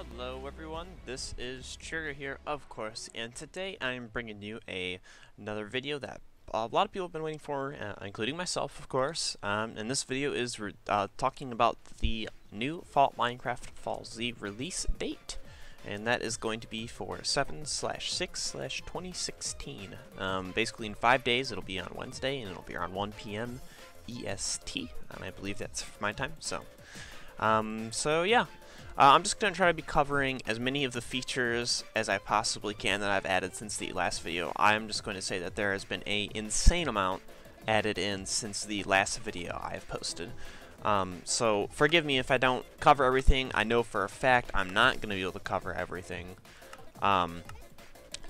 Hello everyone, this is Trigger here, of course, and today I'm bringing you a another video that a lot of people have been waiting for, uh, including myself, of course. Um, and this video is uh, talking about the new Fallout Minecraft FALLZ release date, and that is going to be for 7 slash 6 slash 2016. Um, basically, in five days, it'll be on Wednesday, and it'll be around 1 p.m. EST, and I believe that's my time. So, um, so yeah, uh, I'm just going to try to be covering as many of the features as I possibly can that I've added since the last video. I'm just going to say that there has been a insane amount added in since the last video I have posted. Um, so forgive me if I don't cover everything. I know for a fact I'm not going to be able to cover everything. Um,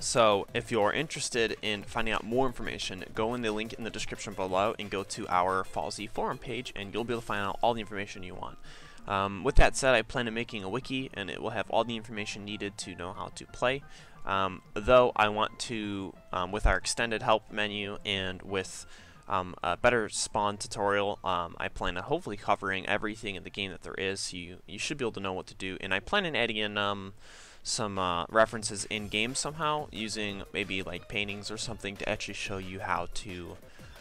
so if you're interested in finding out more information, go in the link in the description below and go to our FallZ forum page and you'll be able to find out all the information you want. Um, with that said, I plan on making a wiki, and it will have all the information needed to know how to play. Um, though I want to, um, with our extended help menu and with um, a better spawn tutorial, um, I plan on hopefully covering everything in the game that there is. So you you should be able to know what to do, and I plan on adding in some uh, references in game somehow, using maybe like paintings or something to actually show you how to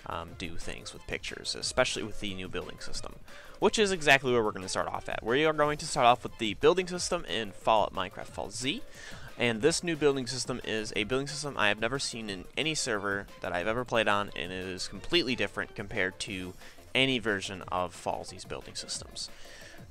um, do things with pictures, especially with the new building system, which is exactly where we're going to start off at. We are going to start off with the building system in Fallout Minecraft FALLZ, and this new building system is a building system I have never seen in any server that I've ever played on, and it is completely different compared to any version of FALLZ's building systems.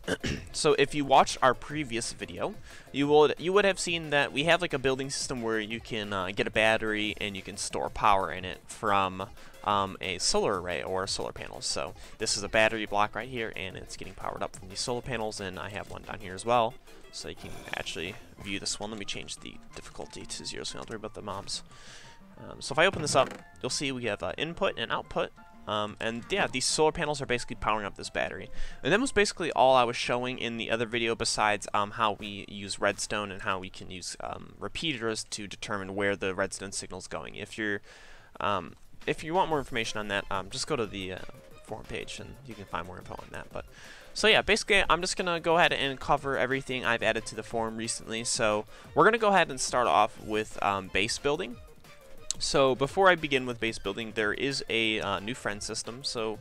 so if you watched our previous video, you would you would have seen that we have like a building system where you can uh, get a battery and you can store power in it from um, a solar array or solar panels. So this is a battery block right here, and it's getting powered up from these solar panels, and I have one down here as well, so you can actually view this one. Let me change the difficulty to zero, so you don't worry about the mobs. Um, so if I open this up, you'll see we have uh, input and output, um, and yeah, these solar panels are basically powering up this battery. And that was basically all I was showing in the other video besides um, how we use redstone and how we can use um, repeaters to determine where the redstone signal is going. If you're um, if you want more information on that, um, just go to the uh, forum page and you can find more info on that. But so yeah, basically I'm just gonna go ahead and cover everything I've added to the forum recently. So we're gonna go ahead and start off with um, base building. So before I begin with base building, there is a uh, new friend system. So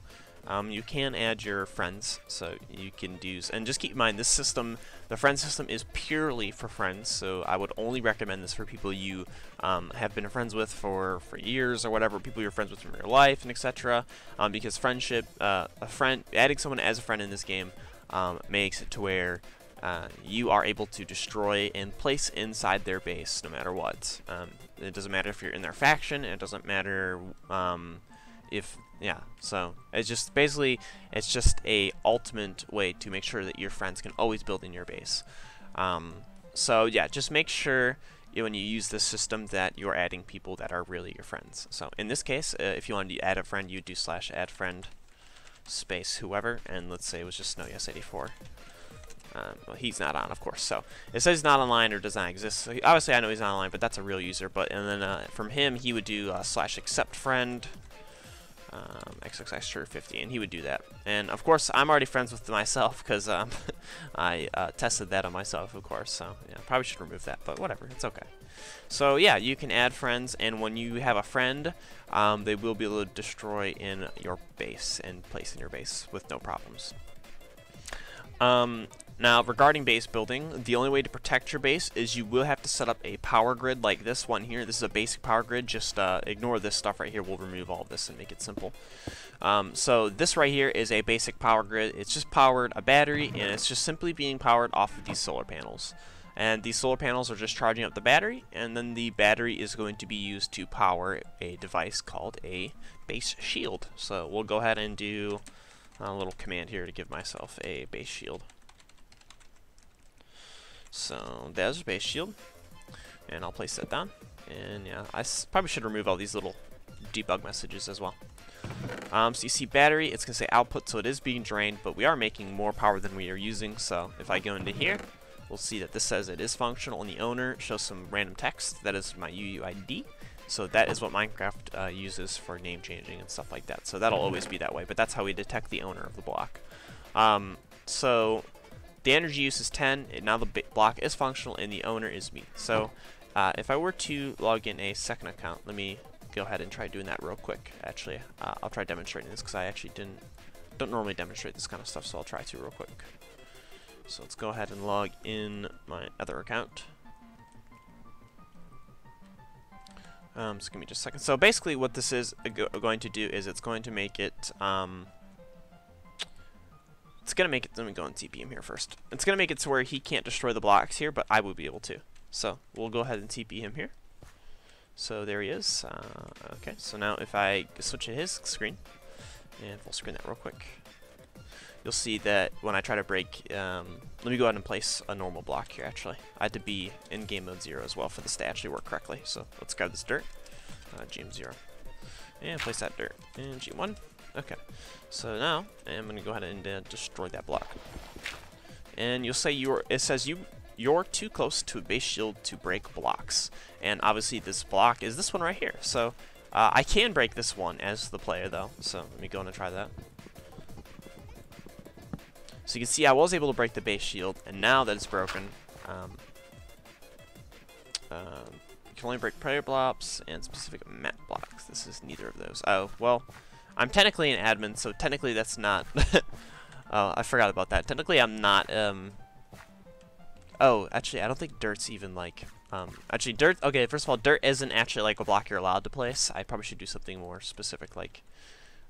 um, you can add your friends. So you can do, and just keep in mind this system, the friend system is purely for friends. So I would only recommend this for people you um, have been friends with for, for years or whatever, people you're friends with from your life and etc. Um, because friendship, uh, a friend, adding someone as a friend in this game um, makes it to where uh, you are able to destroy and place inside their base no matter what. Um, it doesn't matter if you're in their faction, it doesn't matter um, if, yeah, so it's just basically, it's just a ultimate way to make sure that your friends can always build in your base. Um, so yeah, just make sure when you use this system that you're adding people that are really your friends. So in this case, uh, if you wanted to add a friend, you do slash add friend space whoever, and let's say it was just SnowYes84. Um, well, he's not on, of course. So it says not online or does not exist. So he, obviously, I know he's not online, but that's a real user. But and then uh, from him, he would do uh, slash accept friend um, XXX50, and he would do that. And of course, I'm already friends with myself because um, I uh, tested that on myself, of course. So yeah, probably should remove that, but whatever, it's okay. So yeah, you can add friends, and when you have a friend, um, they will be able to destroy in your base and place in your base with no problems. Um, now, regarding base building, the only way to protect your base is you will have to set up a power grid like this one here. This is a basic power grid. Just uh, ignore this stuff right here. We'll remove all this and make it simple. Um, so this right here is a basic power grid. It's just powered a battery, and it's just simply being powered off of these solar panels. And these solar panels are just charging up the battery, and then the battery is going to be used to power a device called a base shield. So we'll go ahead and do a little command here to give myself a base shield. So there's a base shield. And I'll place that down. And yeah, I probably should remove all these little debug messages as well. Um, so you see battery, it's going to say output, so it is being drained, but we are making more power than we are using. So if I go into here, we'll see that this says it is functional, and the owner shows some random text. That is my UUID. So that is what Minecraft uh, uses for name changing and stuff like that. So that'll always be that way, but that's how we detect the owner of the block. Um, so the energy use is 10. It, now the block is functional, and the owner is me. So uh, if I were to log in a second account, let me go ahead and try doing that real quick. Actually, uh, I'll try demonstrating this because I actually didn't don't normally demonstrate this kind of stuff, so I'll try to real quick. So let's go ahead and log in my other account. Um, so give me just a second. So basically what this is going to do is it's going to make it, um, it's going to make it, let me go on TP him here first. It's going to make it to where he can't destroy the blocks here, but I will be able to. So we'll go ahead and TP him here. So there he is. Uh, okay, so now if I switch to his screen, and full screen that real quick, you'll see that when I try to break, um, let me go ahead and place a normal block here actually. I had to be in game mode 0 as well for this to actually work correctly. So let's grab this dirt, uh, GM0, and place that dirt, and G1. Okay, so now I'm going to go ahead and uh, destroy that block. And you'll say you're, it says you you're too close to a base shield to break blocks. And obviously this block is this one right here. So uh, I can break this one as the player though. So let me go and try that. So you can see I was able to break the base shield, and now that it's broken, um, um, you can only break player blocks and specific map blocks. This is neither of those. Oh, well, I'm technically an admin, so technically that's not... oh, I forgot about that. Technically I'm not... Um, oh, actually, I don't think dirt's even, like... Um, actually, dirt... Okay, first of all, dirt isn't actually, like, a block you're allowed to place. I probably should do something more specific, like...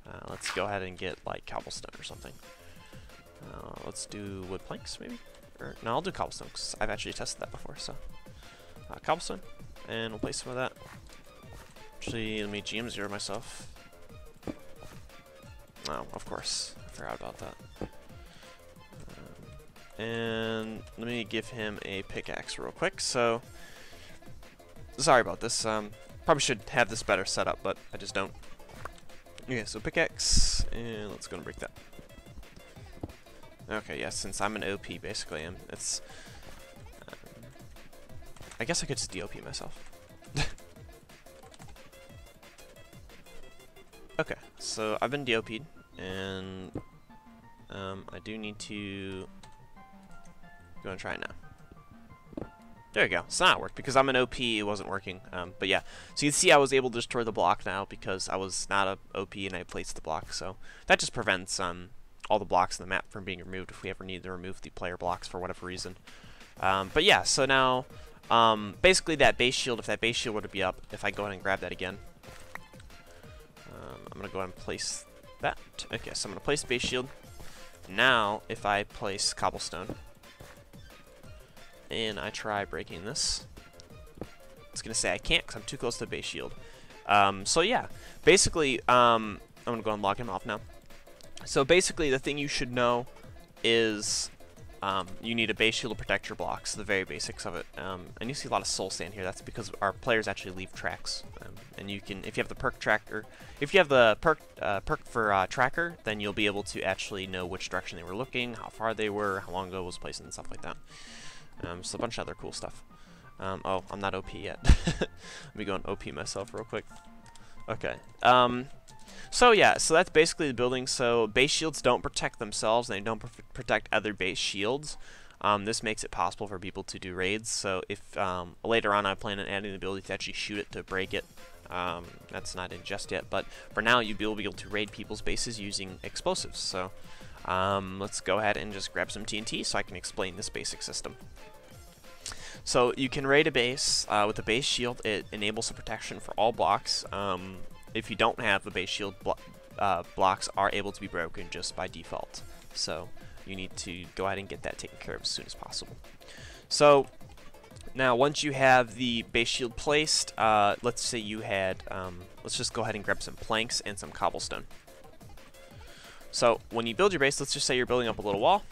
Uh, let's go ahead and get, like, cobblestone or something. Uh, let's do wood planks, maybe? Or, no, I'll do cobblestone, because I've actually tested that before, so. Uh, cobblestone, and we'll place some of that. Actually, let me GM0 myself. Oh, of course. I forgot about that. Um, and let me give him a pickaxe real quick. So, sorry about this. Um, probably should have this better set up, but I just don't. Okay, so pickaxe, and let's go and break that. Okay, yeah, since I'm an OP, basically, I'm, it's... Um, I guess I could just deop myself. okay, so I've been deop'd, and um, I do need to go and try it now. There you go. It's not worked. Because I'm an OP, it wasn't working. Um, but yeah, so you can see I was able to destroy the block now because I was not a OP and I placed the block. So that just prevents um, all the blocks in the map from being removed if we ever need to remove the player blocks for whatever reason. Um, but yeah, so now, um, basically that base shield, if that base shield were to be up, if I go ahead and grab that again, um, I'm going to go ahead and place that. Okay, so I'm going to place base shield. Now, if I place cobblestone, and I try breaking this, it's going to say I can't because I'm too close to the base shield. Um, so yeah, basically, um, I'm going to go and log him off now. So basically, the thing you should know is um, you need a base shield to protect your blocks, the very basics of it. Um, and you see a lot of soul sand here. That's because our players actually leave tracks. Um, and you can, if you have the perk tracker, if you have the perk uh, perk for uh, tracker, then you'll be able to actually know which direction they were looking, how far they were, how long ago it was placed, and stuff like that. Um, so a bunch of other cool stuff. Um, oh, I'm not OP yet. Let me go and OP myself real quick. Okay. So yeah, so that's basically the building. So base shields don't protect themselves, they don't pr protect other base shields. Um, this makes it possible for people to do raids. So if um, later on I plan on adding the ability to actually shoot it to break it, um, that's not in just yet. But for now, you'll be able to raid people's bases using explosives. So um, let's go ahead and just grab some TNT so I can explain this basic system. So you can raid a base uh, with a base shield. It enables the protection for all blocks. Um, if you don't have the base shield, blo uh, blocks are able to be broken just by default. So you need to go ahead and get that taken care of as soon as possible. So now once you have the base shield placed, uh, let's say you had, um, let's just go ahead and grab some planks and some cobblestone. So when you build your base, let's just say you're building up a little wall.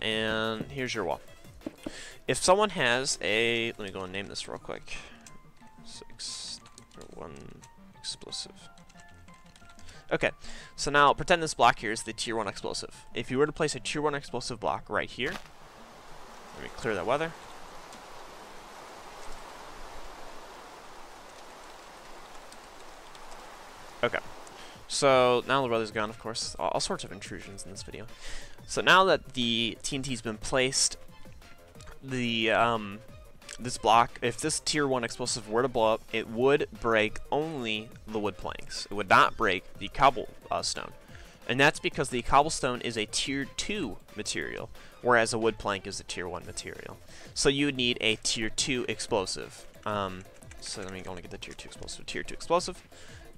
And here's your wall. If someone has a, let me go and name this real quick. One explosive. Okay, so now pretend this block here is the tier 1 explosive. If you were to place a tier 1 explosive block right here, let me clear that weather. Okay, So now the weather's gone, of course, all, all sorts of intrusions in this video. So now that the TNT's been placed, the um, this block, if this tier 1 explosive were to blow up, it would break only the wood planks. It would not break the cobblestone. And that's because the cobblestone is a tier 2 material, whereas a wood plank is a tier 1 material. So you would need a tier 2 explosive. Um, so let me and get the tier 2 explosive. Tier 2 explosive.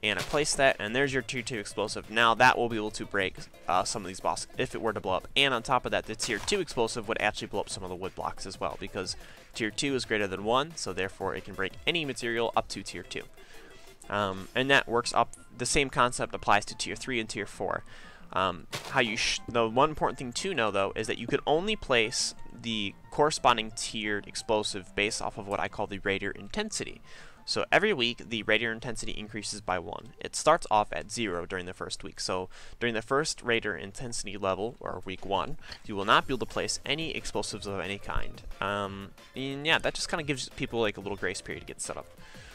And I place that, and there's your tier 2 explosive. Now that will be able to break uh, some of these blocks if it were to blow up. And on top of that, the tier 2 explosive would actually blow up some of the wood blocks as well, because tier 2 is greater than 1, so therefore it can break any material up to tier 2. Um, and that works up, the same concept applies to tier 3 and tier 4. Um, how you the one important thing to know though is that you could only place the corresponding tiered explosive based off of what I call the radiator intensity. So every week the radar intensity increases by one. It starts off at zero during the first week. So during the first radar intensity level, or week one, you will not be able to place any explosives of any kind. Um, and yeah, that just kind of gives people like a little grace period to get set up.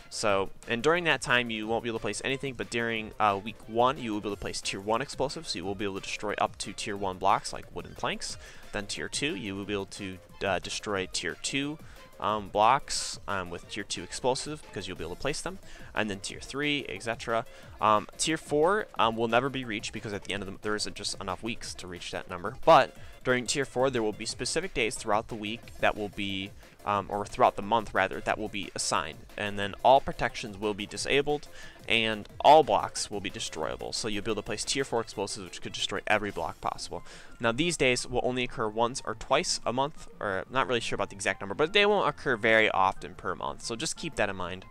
So, and during that time, you won't be able to place anything, but during uh, week 1, you will be able to place tier 1 explosives, so you will be able to destroy up to tier 1 blocks like wooden planks. Then tier 2, you will be able to uh, destroy tier 2 um, blocks um, with tier 2 explosive because you'll be able to place them, and then tier 3, etc. Um, tier 4 um, will never be reached because at the end of the there isn't just enough weeks to reach that number, but during tier 4 there will be specific days throughout the week that will be um, or throughout the month rather, that will be assigned. And then all protections will be disabled, and all blocks will be destroyable. So you'll be able to place tier 4 explosives, which could destroy every block possible. Now these days will only occur once or twice a month, or not really sure about the exact number, but they won't occur very often per month. So just keep that in mind.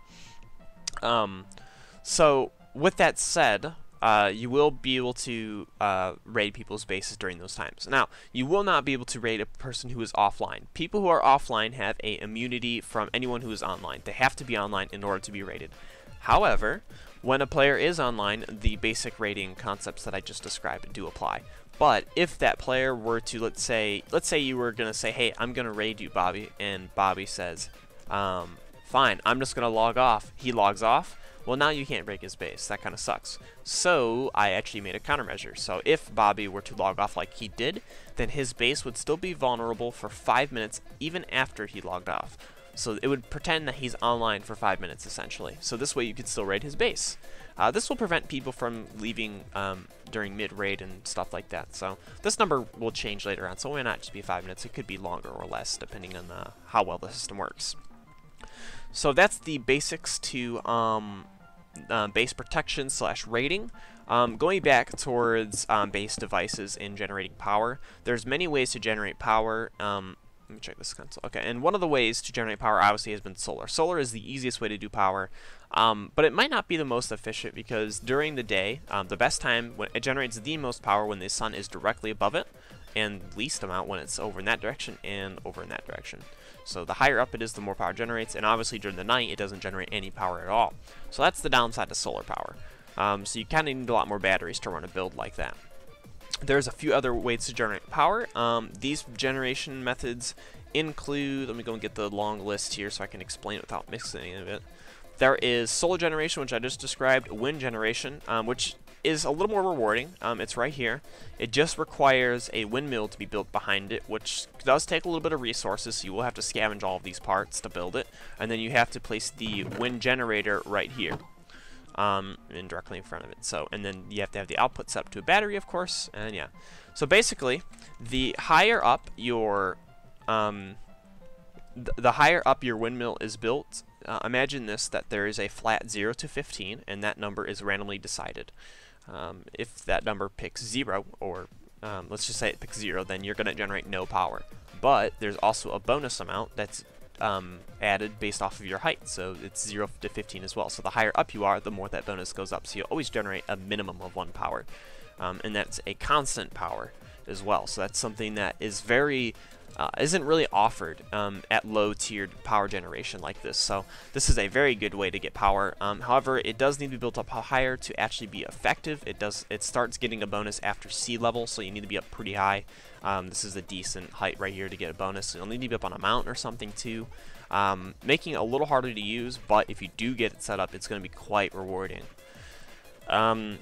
Um, so with that said, uh, you will be able to uh, raid people's bases during those times. Now, you will not be able to raid a person who is offline. People who are offline have a immunity from anyone who is online. They have to be online in order to be raided. However, when a player is online, the basic raiding concepts that I just described do apply. But if that player were to, let's say, let's say you were going to say, hey, I'm going to raid you, Bobby, and Bobby says, um, fine, I'm just going to log off. He logs off well, now you can't break his base. That kind of sucks. So I actually made a countermeasure. So if Bobby were to log off like he did, then his base would still be vulnerable for 5 minutes even after he logged off. So it would pretend that he's online for 5 minutes essentially. So this way you could still raid his base. Uh, this will prevent people from leaving um, during mid-raid and stuff like that. So this number will change later on. So it may not just be 5 minutes. It could be longer or less depending on uh, how well the system works. So that's the basics to um, uh, base protection slash rating. Um, going back towards um, base devices and generating power, there's many ways to generate power. Um, let me check this console. Okay, and one of the ways to generate power obviously has been solar. Solar is the easiest way to do power, um, but it might not be the most efficient because during the day, um, the best time when it generates the most power when the sun is directly above it, and least amount when it's over in that direction and over in that direction. So the higher up it is, the more power it generates, and obviously during the night, it doesn't generate any power at all. So that's the downside to solar power. Um, so you kind of need a lot more batteries to run a build like that. There's a few other ways to generate power. Um, these generation methods include, let me go and get the long list here so I can explain it without mixing any of it. There is solar generation, which I just described, wind generation, um, which is a little more rewarding. Um, it's right here. It just requires a windmill to be built behind it, which does take a little bit of resources, so you will have to scavenge all of these parts to build it. And then you have to place the wind generator right here. Um, and directly in front of it. So, and then you have to have the output set up to a battery, of course, and yeah. So basically, the higher up your, um, th the higher up your windmill is built, uh, imagine this, that there is a flat 0 to 15, and that number is randomly decided. Um, if that number picks 0, or um, let's just say it picks 0, then you're going to generate no power. But there's also a bonus amount that's um, added based off of your height, so it's 0 to 15 as well. So the higher up you are, the more that bonus goes up. So you always generate a minimum of 1 power, um, and that's a constant power as well. So that's something that is very uh, isn't really offered um, at low tiered power generation like this. So this is a very good way to get power. Um, however, it does need to be built up higher to actually be effective. It does. It starts getting a bonus after sea level, so you need to be up pretty high. Um, this is a decent height right here to get a bonus. So you'll need to be up on a mountain or something too. Um, making it a little harder to use, but if you do get it set up, it's going to be quite rewarding. Um,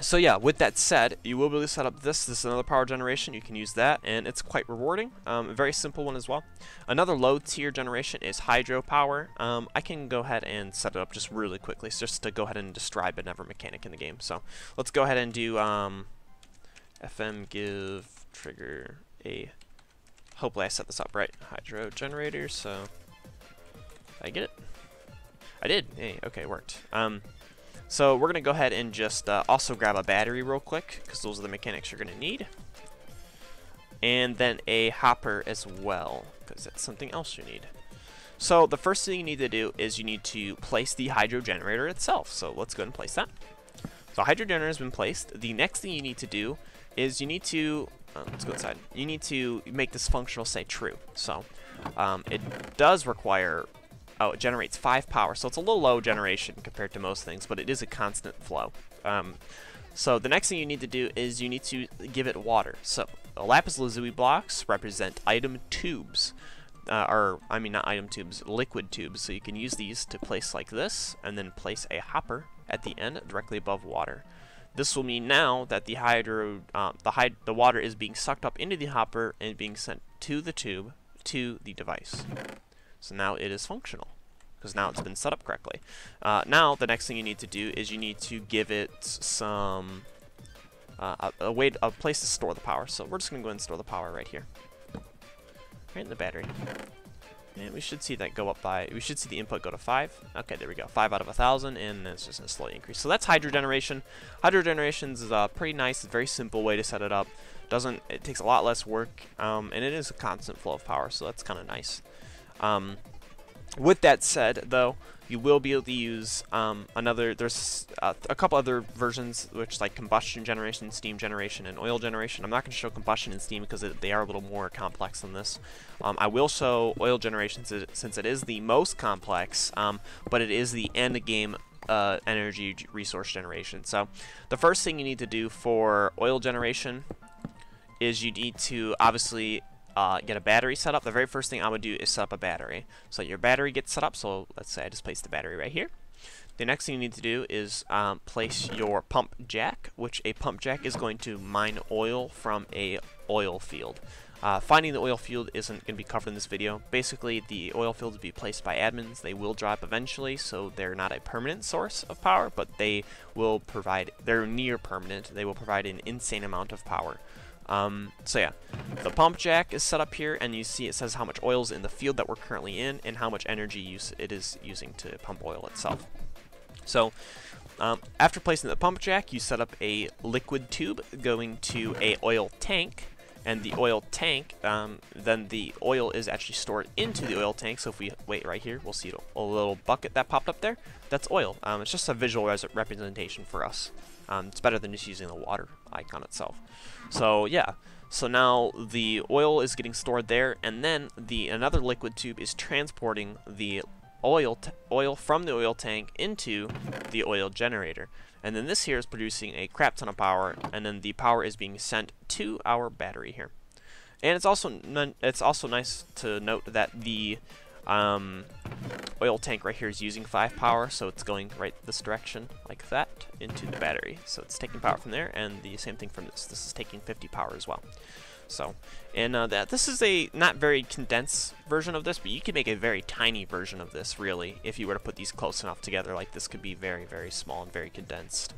so yeah, with that said, you will be able to set up this. This is another power generation. You can use that, and it's quite rewarding. Um, a very simple one as well. Another low tier generation is hydropower. Um, I can go ahead and set it up just really quickly, so just to go ahead and describe another mechanic in the game. So let's go ahead and do um, FM give trigger a. Hopefully I set this up right. Hydro generator. So I get it? I did. Hey, okay, worked. Um, so we're going to go ahead and just uh, also grab a battery real quick, because those are the mechanics you're going to need. And then a hopper as well, because that's something else you need. So the first thing you need to do is you need to place the hydro generator itself. So let's go ahead and place that. So hydro generator has been placed. The next thing you need to do is you need to, uh, let's go inside. You need to make this functional say true. So um, it does require Oh, it generates 5 power, so it's a little low generation compared to most things, but it is a constant flow. Um, so the next thing you need to do is you need to give it water. So lapis lazuli blocks represent item tubes. Uh, or, I mean not item tubes, liquid tubes. So you can use these to place like this, and then place a hopper at the end directly above water. This will mean now that the hydro, uh, the, hyd the water is being sucked up into the hopper and being sent to the tube to the device. So now it is functional because now it's been set up correctly. Uh, now the next thing you need to do is you need to give it some uh, a, a, way, a place to store the power. So we're just going to go and store the power right here, right in the battery. And we should see that go up by, we should see the input go to 5. Okay, there we go. 5 out of a 1,000, and it's just to slowly increase. So that's hydro generation. Hydro generation is a pretty nice, very simple way to set it up. Doesn't, it takes a lot less work, um, and it is a constant flow of power, so that's kind of nice. Um, with that said, though, you will be able to use um, another, there's uh, a couple other versions, which like combustion generation, steam generation, and oil generation. I'm not going to show combustion and steam because it, they are a little more complex than this. Um, I will show oil generation since it is the most complex, um, but it is the end game uh, energy resource generation. So the first thing you need to do for oil generation is you need to obviously uh, get a battery set up, the very first thing I would do is set up a battery. So your battery gets set up, so let's say I just place the battery right here. The next thing you need to do is um, place your pump jack, which a pump jack is going to mine oil from a oil field. Uh, finding the oil field isn't going to be covered in this video. Basically, the oil fields will be placed by admins. They will drop eventually, so they're not a permanent source of power, but they will provide, they're near permanent. They will provide an insane amount of power. Um, so yeah, the pump jack is set up here, and you see it says how much oil is in the field that we're currently in, and how much energy use it is using to pump oil itself. So, um, after placing the pump jack, you set up a liquid tube going to a oil tank, and the oil tank, um, then the oil is actually stored into the oil tank. So if we wait right here, we'll see a little bucket that popped up there. That's oil. Um, it's just a visual representation for us. Um, it's better than just using the water icon itself. So yeah, so now the oil is getting stored there, and then the another liquid tube is transporting the oil oil from the oil tank into the oil generator. And then this here is producing a crap ton of power, and then the power is being sent to our battery here. And it's also it's also nice to note that the um, oil tank right here is using 5 power, so it's going right this direction, like that, into the battery. So it's taking power from there, and the same thing from this. This is taking 50 power as well. So, and uh, that this is a not very condensed version of this, but you can make a very tiny version of this, really, if you were to put these close enough together. Like this could be very, very small and very condensed.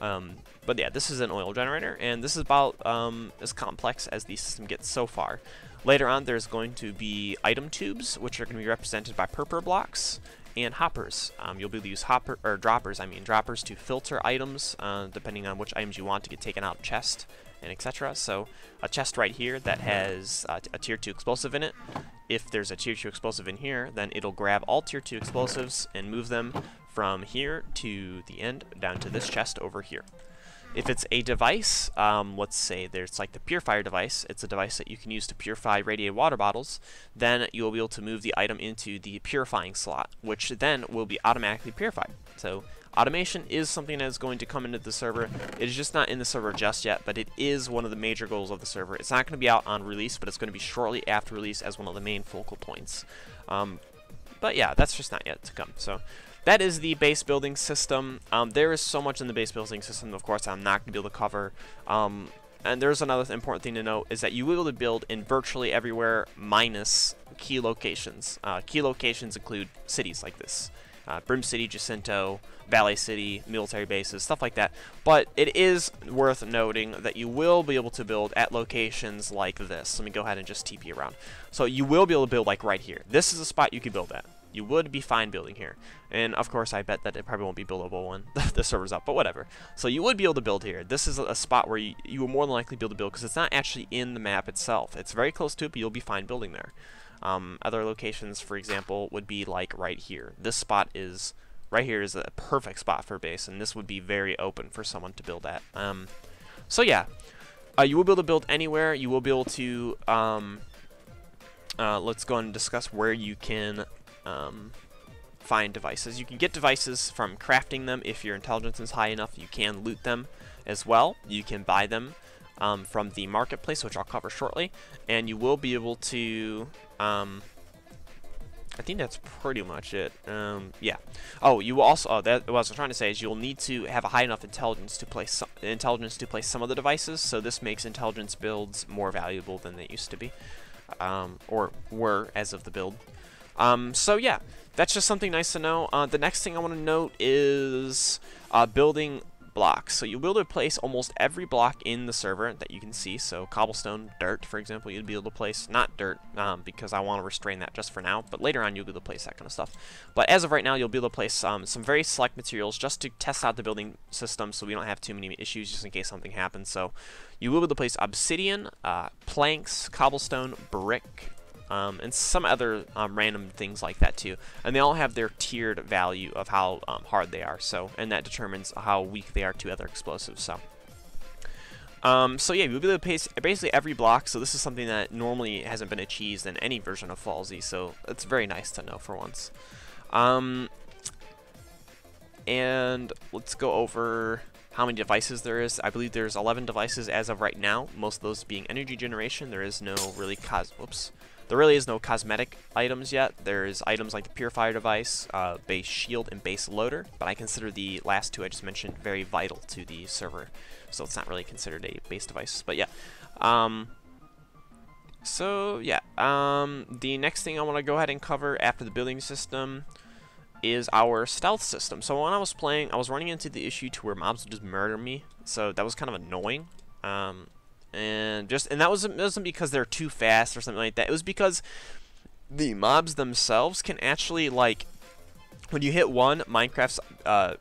Um, but yeah, this is an oil generator, and this is about um, as complex as the system gets so far. Later on, there's going to be item tubes, which are going to be represented by purpur blocks, and hoppers. Um, you'll be able to use hopper or droppers, I mean droppers to filter items, uh, depending on which items you want to get taken out of chest and etc. So a chest right here that has uh, a tier 2 explosive in it. If there's a tier 2 explosive in here, then it'll grab all tier 2 explosives and move them from here to the end down to this chest over here. If it's a device, um, let's say there's like the purifier device, it's a device that you can use to purify radiated water bottles, then you'll be able to move the item into the purifying slot, which then will be automatically purified. So automation is something that is going to come into the server. It is just not in the server just yet, but it is one of the major goals of the server. It's not going to be out on release, but it's going to be shortly after release as one of the main focal points. Um, but yeah, that's just not yet to come. So that is the base building system. Um, there is so much in the base building system, of course, I'm not going to be able to cover. Um, and there's another important thing to note is that you will be able to build in virtually everywhere minus key locations. Uh, key locations include cities like this. Uh, Brim City, Jacinto, Valley City, military bases, stuff like that. But it is worth noting that you will be able to build at locations like this. Let me go ahead and just TP around. So you will be able to build like right here. This is a spot you could build at. You would be fine building here. And of course, I bet that it probably won't be buildable when the server's up, but whatever. So you would be able to build here. This is a spot where you, you will more than likely be able to build because it's not actually in the map itself. It's very close to it, but you'll be fine building there. Um, other locations, for example, would be like right here. This spot is right here is a perfect spot for base, and this would be very open for someone to build at. Um, so yeah, uh, you will be able to build anywhere. You will be able to. Um, uh, let's go and discuss where you can um, find devices. You can get devices from crafting them if your intelligence is high enough. You can loot them as well. You can buy them um, from the marketplace, which I'll cover shortly, and you will be able to. Um, I think that's pretty much it. Um, yeah. Oh, you will also. Oh, that what I was trying to say is you'll need to have a high enough intelligence to place some, intelligence to place some of the devices. So this makes intelligence builds more valuable than they used to be, um, or were as of the build. Um, so yeah, that's just something nice to know. Uh, the next thing I want to note is uh, building blocks. So you'll be able to place almost every block in the server that you can see. So cobblestone, dirt, for example, you'd be able to place, not dirt, um, because I want to restrain that just for now, but later on you'll be able to place that kind of stuff. But as of right now, you'll be able to place um, some very select materials just to test out the building system so we don't have too many issues just in case something happens. So you will be able to place obsidian, uh, planks, cobblestone, brick, um, and some other um, random things like that too. And they all have their tiered value of how um, hard they are. So, and that determines how weak they are to other explosives. So, um, so yeah, we'll be able to pace basically every block. So this is something that normally hasn't been achieved in any version of FALLZ. So it's very nice to know for once. Um, and let's go over how many devices there is. I believe there's 11 devices as of right now, most of those being energy generation. There is no really cos whoops, there really is no cosmetic items yet. There's items like the Purifier device, uh, base shield, and base loader, but I consider the last two I just mentioned very vital to the server, so it's not really considered a base device. But yeah, um, so yeah, um, the next thing I want to go ahead and cover after the building system is our stealth system. So when I was playing, I was running into the issue to where mobs would just murder me, so that was kind of annoying. Um, and just and that wasn't wasn't because they're too fast or something like that. It was because the mobs themselves can actually like when you hit one, Minecraft's uh,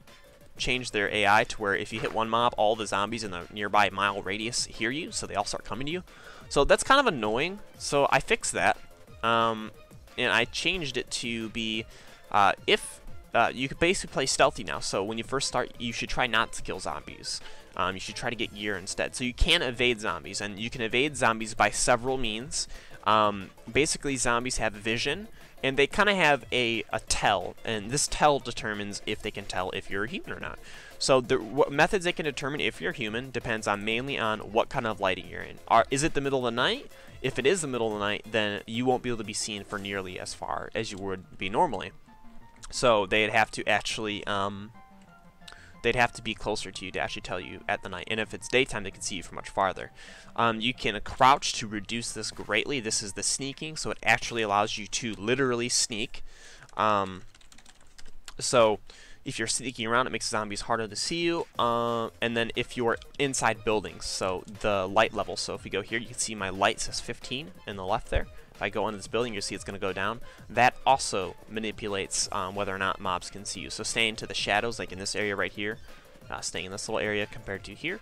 changed their AI to where if you hit one mob, all the zombies in the nearby mile radius hear you, so they all start coming to you. So that's kind of annoying. So I fixed that, um, and I changed it to be uh, if uh, you can basically play stealthy now. So when you first start, you should try not to kill zombies. Um, you should try to get gear instead. So you can evade zombies, and you can evade zombies by several means. Um, basically, zombies have vision, and they kind of have a, a tell, and this tell determines if they can tell if you're a human or not. So the what methods they can determine if you're human depends on mainly on what kind of lighting you're in. Are, is it the middle of the night? If it is the middle of the night, then you won't be able to be seen for nearly as far as you would be normally. So they'd have to actually um, they'd have to be closer to you to actually tell you at the night. And if it's daytime, they can see you from much farther. Um, you can crouch to reduce this greatly. This is the sneaking, so it actually allows you to literally sneak. Um, so if you're sneaking around, it makes zombies harder to see you. Uh, and then if you're inside buildings, so the light level. So if we go here, you can see my light says 15 in the left there. If I go into this building, you see it's going to go down. That also manipulates um, whether or not mobs can see you. So staying to the shadows, like in this area right here, uh, staying in this little area compared to here,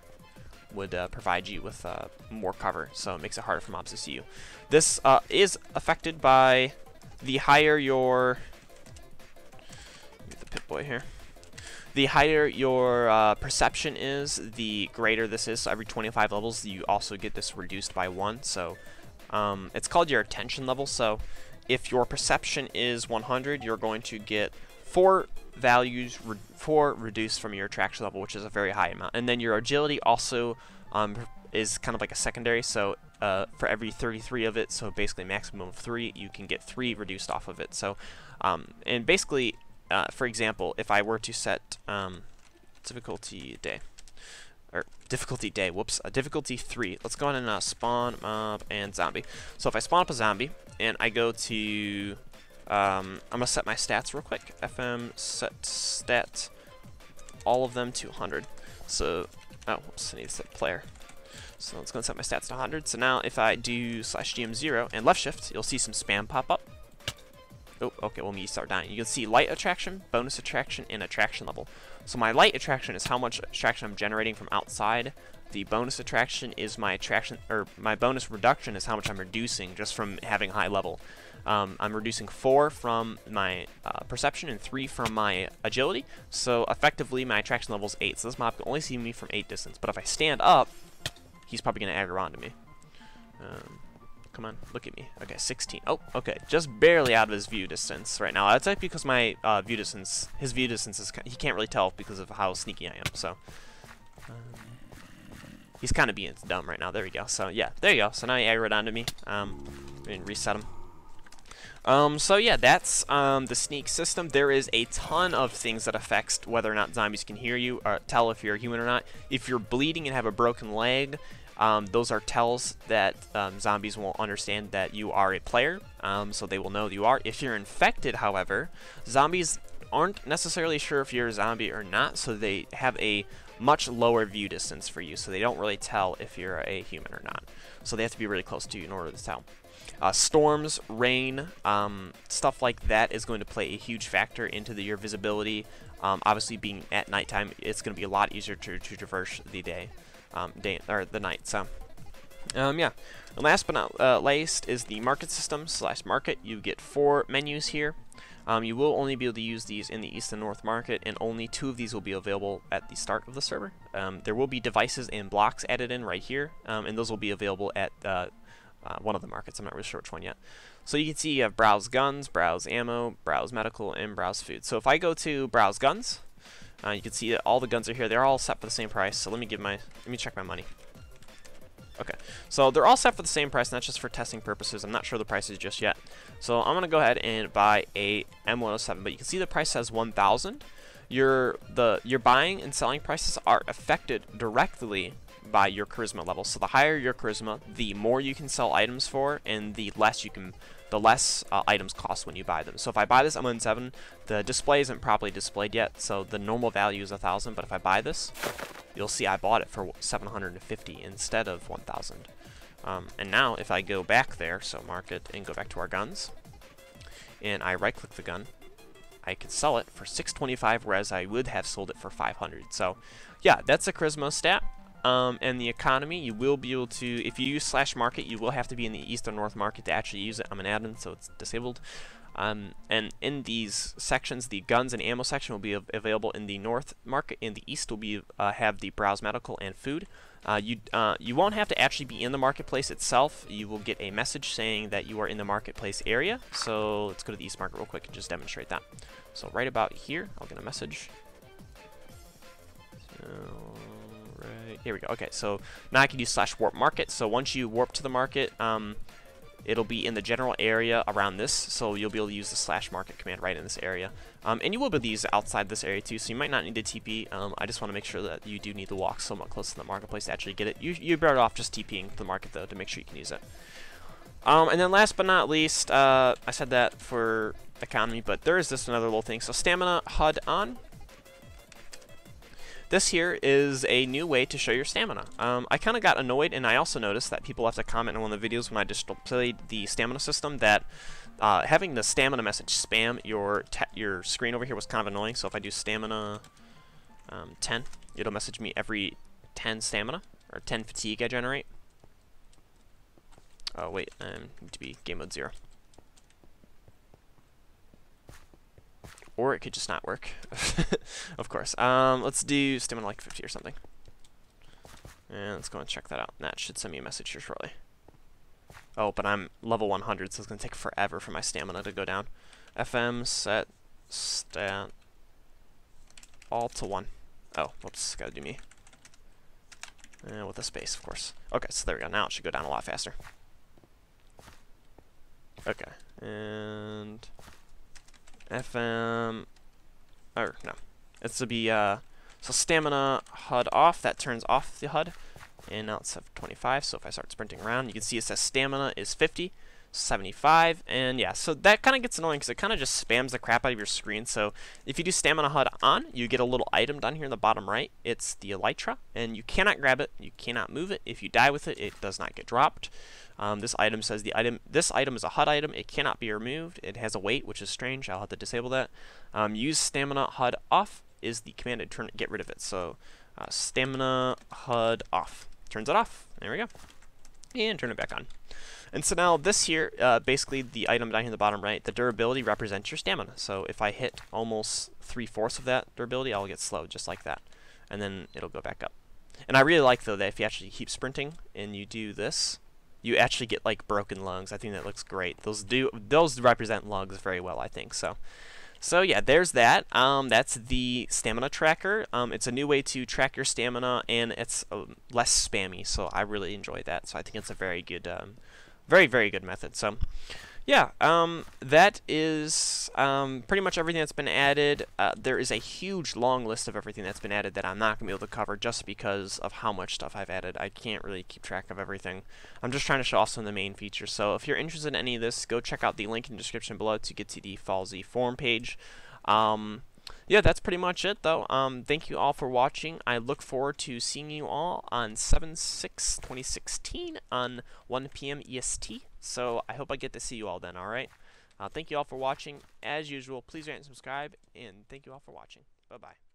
would uh, provide you with uh, more cover, so it makes it harder for mobs to see you. This uh, is affected by the higher your... Get the Pip-Boy here. The higher your uh, perception is, the greater this is. So every 25 levels, you also get this reduced by 1, so um, it's called your attention level, so if your perception is 100, you're going to get four values, re four reduced from your attraction level, which is a very high amount. And then your agility also um, is kind of like a secondary, so uh, for every 33 of it, so basically maximum of three, you can get three reduced off of it. So, um, and basically, uh, for example, if I were to set um, difficulty day, or difficulty day, whoops, uh, difficulty 3. Let's go on and uh, spawn mob and zombie. So if I spawn up a zombie, and I go to, um, I'm going to set my stats real quick. FM set stat, all of them to 100. So, oh, whoops, I need to set player. So let's go and set my stats to 100. So now if I do slash gm0 and left shift, you'll see some spam pop up. Oh, okay, well, me start dying. You can see light attraction, bonus attraction, and attraction level. So my light attraction is how much attraction I'm generating from outside. The bonus attraction is my attraction, or my bonus reduction is how much I'm reducing just from having high level. Um, I'm reducing 4 from my uh, perception and 3 from my agility. So effectively, my attraction level is 8. So this mob can only see me from 8 distance. But if I stand up, he's probably going to aggro onto me. Um, Come on, look at me. Okay, 16. Oh, okay, just barely out of his view distance right now. That's like because my uh, view distance, his view distance is, he can't really tell because of how sneaky I am, so. Um, he's kind of being dumb right now. There we go. So, yeah, there you go. So now he aggroed onto me. Um, and reset him. Um, so yeah, that's um, the sneak system. There is a ton of things that affects whether or not zombies can hear you, or tell if you're a human or not. If you're bleeding and have a broken leg, um, those are tells that um, zombies will understand that you are a player, um, so they will know you are. If you're infected, however, zombies aren't necessarily sure if you're a zombie or not, so they have a much lower view distance for you, so they don't really tell if you're a human or not. So they have to be really close to you in order to tell. Uh, storms, rain, um, stuff like that is going to play a huge factor into the, your visibility. Um, obviously, being at nighttime, it's going to be a lot easier to, to traverse the day um, day or the night. So, um, yeah. And last but not uh, least is the market system slash market. You get four menus here. Um, you will only be able to use these in the East and North market, and only two of these will be available at the start of the server. Um, there will be devices and blocks added in right here, um, and those will be available at uh, uh, one of the markets. I'm not really sure which one yet. So you can see you have browse guns, browse ammo, browse medical, and browse food. So if I go to browse guns, uh, you can see that all the guns are here. They're all set for the same price. So let me give my let me check my money. Okay, so they're all set for the same price, and that's just for testing purposes. I'm not sure the prices just yet. So I'm gonna go ahead and buy a M107, but you can see the price says 1,000. Your the your buying and selling prices are affected directly by your charisma level. So the higher your charisma, the more you can sell items for, and the less you can the less uh, items cost when you buy them. So if I buy this M107, the display isn't properly displayed yet, so the normal value is 1000 but if I buy this, you'll see I bought it for 750 instead of 1000 um, and now if I go back there, so market and go back to our guns, and I right click the gun, I can sell it for 625 whereas I would have sold it for 500. So yeah, that's a charisma stat um, and the economy, you will be able to, if you use slash market, you will have to be in the east or north market to actually use it. I'm an admin, so it's disabled. Um, and in these sections, the guns and ammo section will be av available in the north market. In the east will be uh, have the browse medical and food. Uh, you uh, you won't have to actually be in the marketplace itself. You will get a message saying that you are in the marketplace area. So let's go to the east market real quick and just demonstrate that. So right about here, I'll get a message. So here we go. Okay, so now I can use slash warp market. So once you warp to the market, um, it'll be in the general area around this, so you'll be able to use the slash market command right in this area. Um, and you will be able to use outside this area too, so you might not need to TP. Um, I just want to make sure that you do need to walk somewhat close to the marketplace to actually get it. You, you're better off just TPing to the market though to make sure you can use it. Um, and then last but not least, uh, I said that for economy, but there is this another little thing. So stamina HUD on. This here is a new way to show your stamina. Um, I kind of got annoyed, and I also noticed that people have to comment in one of the videos when I displayed the stamina system that uh, having the stamina message spam your your screen over here was kind of annoying. So if I do stamina um, 10, it'll message me every 10 stamina, or 10 fatigue I generate. Oh wait, I need to be game mode 0. Or it could just not work. of course. Um, let's do stamina like 50 or something. And let's go and check that out. That should send me a message here shortly. Oh, but I'm level 100, so it's going to take forever for my stamina to go down. FM set stat all to 1. Oh, whoops, gotta do me. And with a space, of course. Okay, so there we go. Now it should go down a lot faster. Okay, and FM or no, it's to be uh, so stamina HUD off. That turns off the HUD, and now it's at 25. So if I start sprinting around, you can see it says stamina is 50. 75 and yeah so that kind of gets annoying because it kind of just spams the crap out of your screen. So if you do stamina HUD on you get a little item down here in the bottom right. It's the elytra and you cannot grab it you cannot move it. If you die with it it does not get dropped. Um, this item says the item this item is a HUD item. It cannot be removed. It has a weight which is strange. I'll have to disable that. Um, use stamina HUD off is the command to turn get rid of it. So uh, stamina HUD off. Turns it off. There we go. And turn it back on and so now this here, uh, basically the item down here in the bottom right, the durability represents your stamina. So if I hit almost three-fourths of that durability, I'll get slowed just like that. And then it'll go back up. And I really like, though, that if you actually keep sprinting and you do this, you actually get, like, broken lungs. I think that looks great. Those do those represent lungs very well, I think. So so yeah, there's that. Um, that's the stamina tracker. Um, it's a new way to track your stamina, and it's uh, less spammy. So I really enjoy that. So I think it's a very good, um, very very good method. So yeah, um, that is um, pretty much everything that's been added. Uh, there is a huge long list of everything that's been added that I'm not going to be able to cover just because of how much stuff I've added. I can't really keep track of everything. I'm just trying to show off some of the main features. So if you're interested in any of this, go check out the link in the description below to get to the FALLZ forum page. Um, yeah, that's pretty much it, though. Um, thank you all for watching. I look forward to seeing you all on 7-6-2016 on 1 p.m. EST. So I hope I get to see you all then, alright? Uh, thank you all for watching. As usual, please rate and subscribe, and thank you all for watching. Bye-bye.